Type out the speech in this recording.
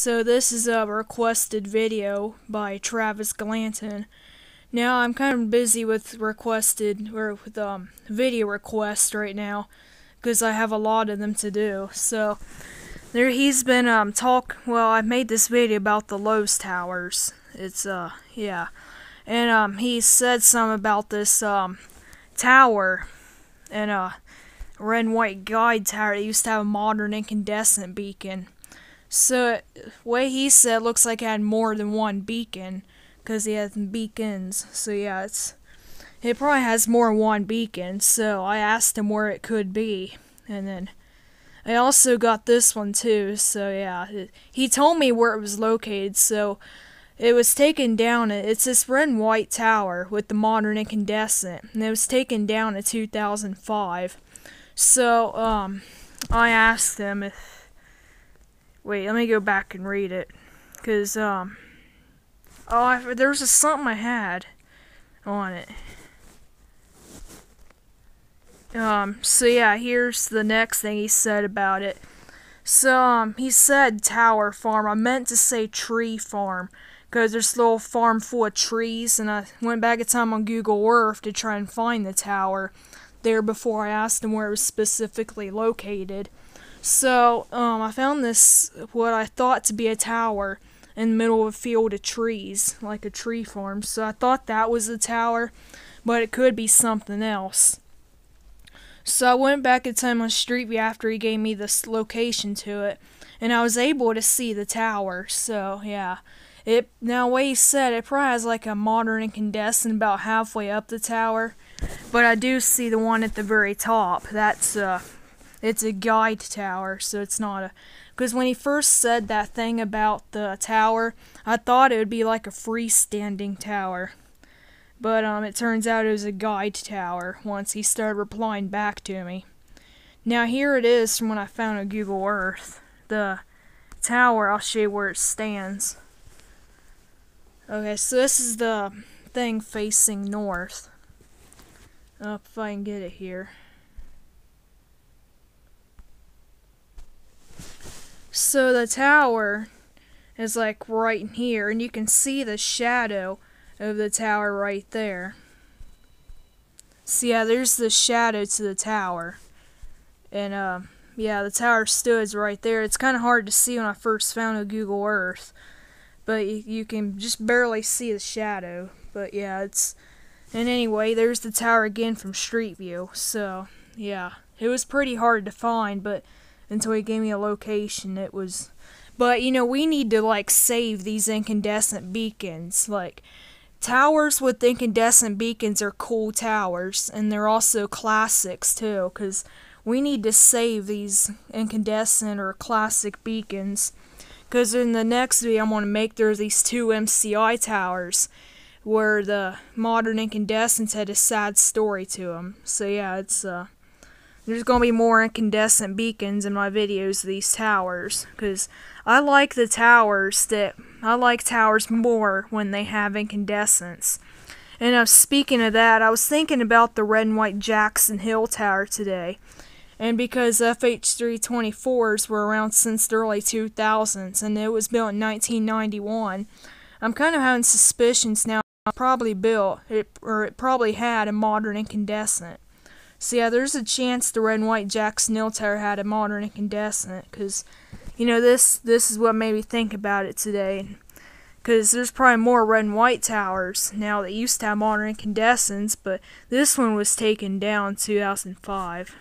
So this is a requested video by Travis Glanton. Now I'm kind of busy with requested or with um video requests right now because I have a lot of them to do. So there he's been um talk well I made this video about the Lowe's towers. It's uh yeah. And um he said some about this um tower and uh red and white guyed tower that used to have a modern incandescent beacon. So, way he said, looks like it had more than one beacon, because he has beacons. So yeah, it's it probably has more than one beacon. So I asked him where it could be, and then I also got this one too. So yeah, he told me where it was located. So it was taken down. It's this red and white tower with the modern incandescent, and it was taken down in 2005. So um, I asked him if Wait, let me go back and read it. Because, um, oh, I, there was a something I had on it. Um, so yeah, here's the next thing he said about it. So, um, he said tower farm. I meant to say tree farm. Because there's a little farm full of trees, and I went back a time on Google Earth to try and find the tower there before I asked him where it was specifically located. So, um, I found this, what I thought to be a tower in the middle of a field of trees, like a tree farm. So I thought that was the tower, but it could be something else. So I went back in time on Street View after he gave me this location to it, and I was able to see the tower. So yeah, it now way he said it probably has like a modern incandescent about halfway up the tower, but I do see the one at the very top. That's uh it's a guyed tower, so it's not a. Because when he first said that thing about the tower, I thought it would be like a freestanding tower. But um, it turns out it was a guyed tower once he started replying back to me. Now here it is from when I found on Google Earth. The tower, I'll show you where it stands. Okay, so this is the thing facing north. Uh, if I can get it here. So the tower is like right in here, and you can see the shadow of the tower right there. So yeah, there's the shadow to the tower. And uh, yeah, the tower stood right there. It's kind of hard to see when I first found a Google Earth. But you can just barely see the shadow. But yeah, it's... And anyway, there's the tower again from Street View. So, yeah. It was pretty hard to find, but until he gave me a location. It was, but you know, we need to like save these incandescent beacons. Like, towers with incandescent beacons are cool towers, and they're also classics too, because we need to save these incandescent or classic beacons. Because in the next video, I'm going to make there these two MCI towers where the modern incandescents had a sad story to them. So yeah, it's uh there's going to be more incandescent beacons in my videos these towers because I like the towers that I like towers more when they have incandescents. And uh, speaking of that, I was thinking about the red and white Jackson Hill Tower today. And because FH324s were around since the early 2000s and it was built in 1991, I'm kind of having suspicions now probably built it or it probably had a modern incandescent. So yeah, there's a chance the red and white Jackson Hill Tower had a modern incandescent, because, you know, this this is what made me think about it today. Because there's probably more red and white towers now that used to have modern incandescents, but this one was taken down in 2005.